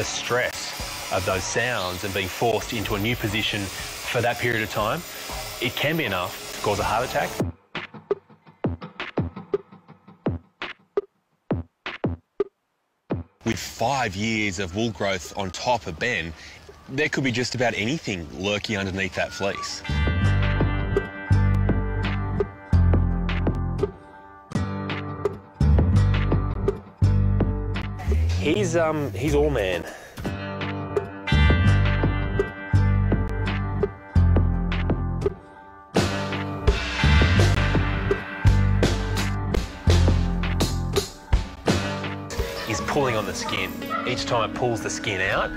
the stress of those sounds and being forced into a new position for that period of time, it can be enough to cause a heart attack. With five years of wool growth on top of Ben, there could be just about anything lurking underneath that fleece. He's um he's all man. He's pulling on the skin. Each time it pulls the skin out,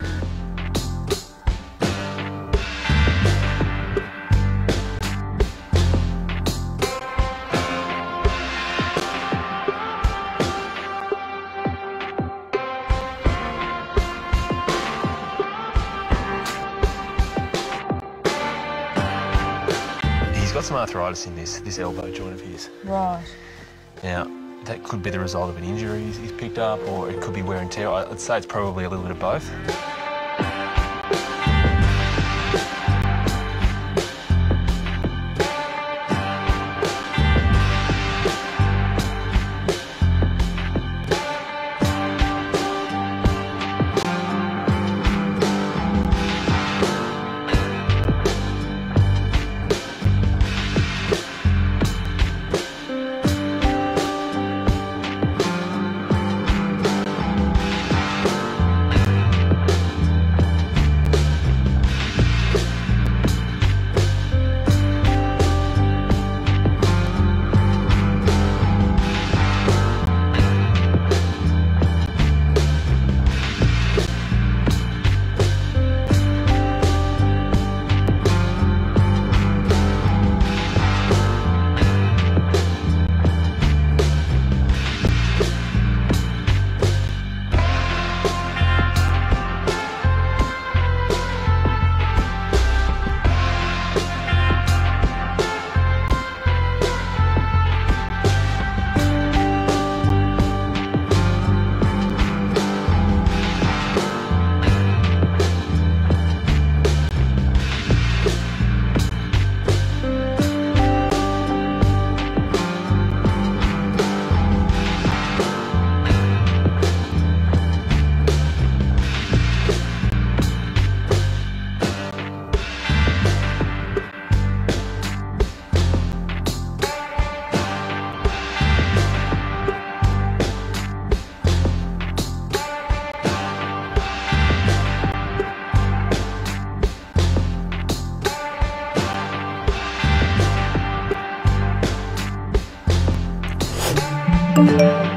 got some arthritis in this, this elbow joint of his. Right. Now, that could be the result of an injury he's picked up, or it could be wear and tear. I'd say it's probably a little bit of both. Música